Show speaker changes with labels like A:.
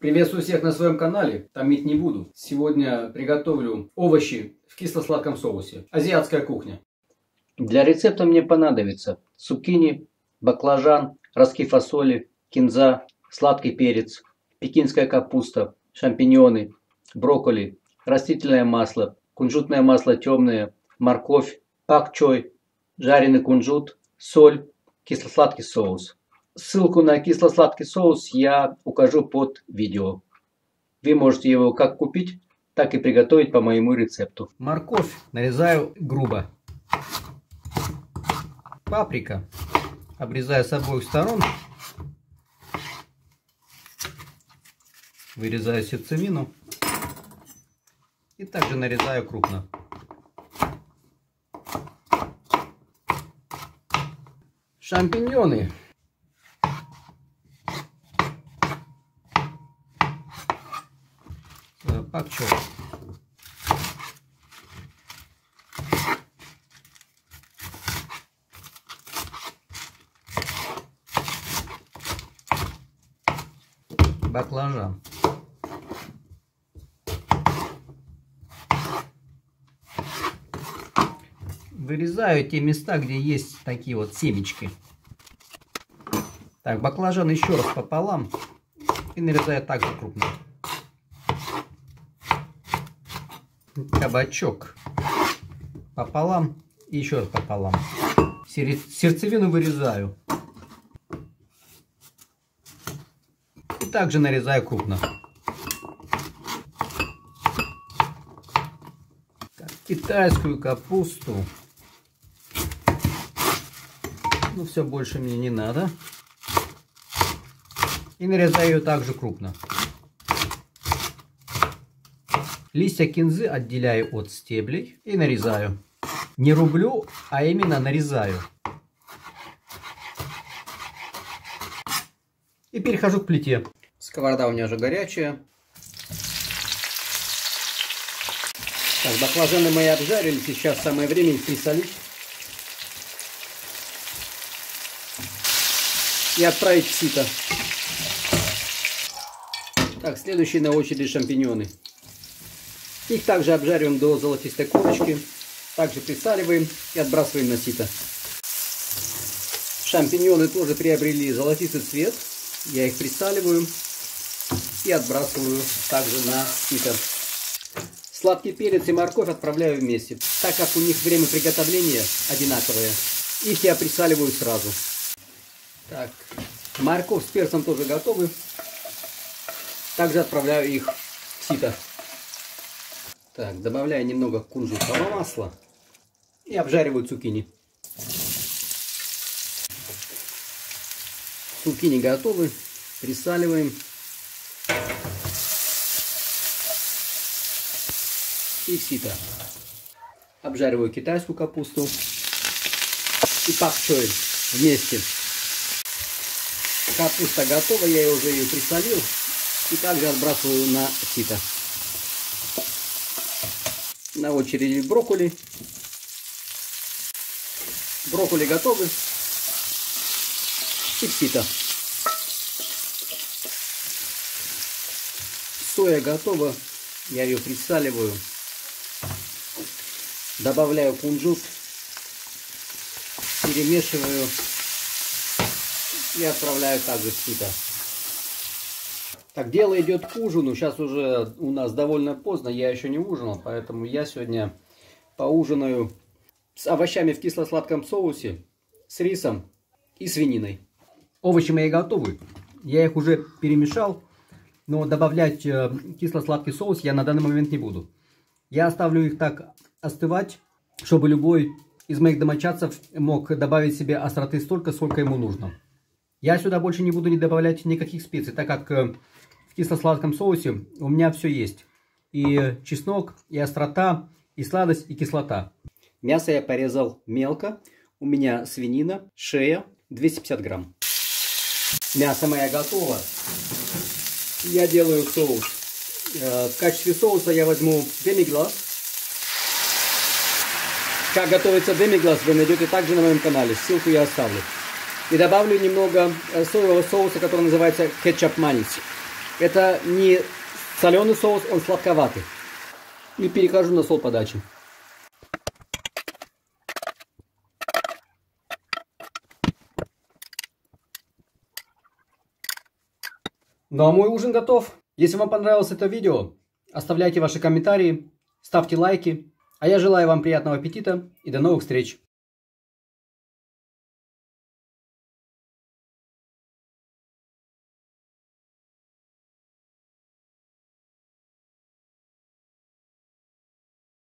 A: Приветствую всех на своем канале, томить не буду. Сегодня приготовлю овощи в кисло-сладком соусе. Азиатская кухня.
B: Для рецепта мне понадобится цукини, баклажан, ростки фасоли, кинза, сладкий перец, пекинская капуста, шампиньоны, брокколи, растительное масло, кунжутное масло темное, морковь, пак-чой, жареный кунжут, соль, кисло-сладкий соус. Ссылку на кисло-сладкий соус я укажу под видео. Вы можете его как купить, так и приготовить по моему рецепту.
A: Морковь нарезаю грубо. Паприка обрезаю с обоих сторон. Вырезаю сердцевину. И также нарезаю крупно. Шампиньоны чоу. Баклажан. Вырезаю те места, где есть такие вот семечки. Так, баклажан еще раз пополам и нарезаю также крупно. Кабачок пополам и еще раз пополам. Сердцевину вырезаю. И также нарезаю крупно. китайскую капусту. Ну, все больше мне не надо. И нарезаю ее также крупно. Листья кинзы отделяю от стеблей и нарезаю. Не рублю, а именно нарезаю. И перехожу к плите. Сковорода у меня уже горячая. Так, баклажаны мои обжарили. Сейчас самое время их присолить. И отправить в сито. Так, следующие на очереди шампиньоны. Их также обжариваем до золотистой корочки. Также присаливаем и отбрасываем на сито. Шампиньоны тоже приобрели золотистый цвет. Я их присаливаю и отбрасываю также на сито. Сладкий перец и морковь отправляю вместе. Так как у них время приготовления одинаковое, их я присаливаю сразу. Так, морковь с перцем тоже готовы. Также отправляю их в сито. Так, добавляю немного кунжутного масла и обжариваю цукини. Цукини готовы. Присаливаем. И сито. Обжариваю китайскую капусту и пакчой вместе. Капуста готова, я уже ее присолил. И также отбрасываю на сито. На очереди брокколи. Брокколи готовы. И псита. Соя готова. Я ее присаливаю. Добавляю кунжут. Перемешиваю. И отправляю также в сито. Так, дело идет к ужину. Сейчас уже у нас довольно поздно, я еще не ужинал, поэтому я сегодня поужинаю с овощами в кисло-сладком соусе, с рисом и свининой. Овощи мои готовы. Я их уже перемешал, но добавлять э, кисло-сладкий соус я на данный момент не буду. Я оставлю их так остывать, чтобы любой из моих домочадцев мог добавить себе остроты столько, сколько ему нужно. Я сюда больше не буду не добавлять никаких специй, так как э, кисло-сладком соусе у меня все есть. И чеснок, и острота, и сладость, и кислота. Мясо я порезал мелко. У меня свинина, шея, 250 грамм. Мясо мое готово. Я делаю соус. Э, в качестве соуса я возьму демиглаз. Как готовится демиглаз, вы найдете также на моем канале. Ссылку я оставлю. И добавлю немного э, соевого соуса, который называется кетчуп манис. Это не соленый соус, он сладковатый. И перехожу на сол подачи. Ну а мой ужин готов. Если вам понравилось это видео, оставляйте ваши комментарии, ставьте лайки. А я желаю вам приятного аппетита и до новых встреч.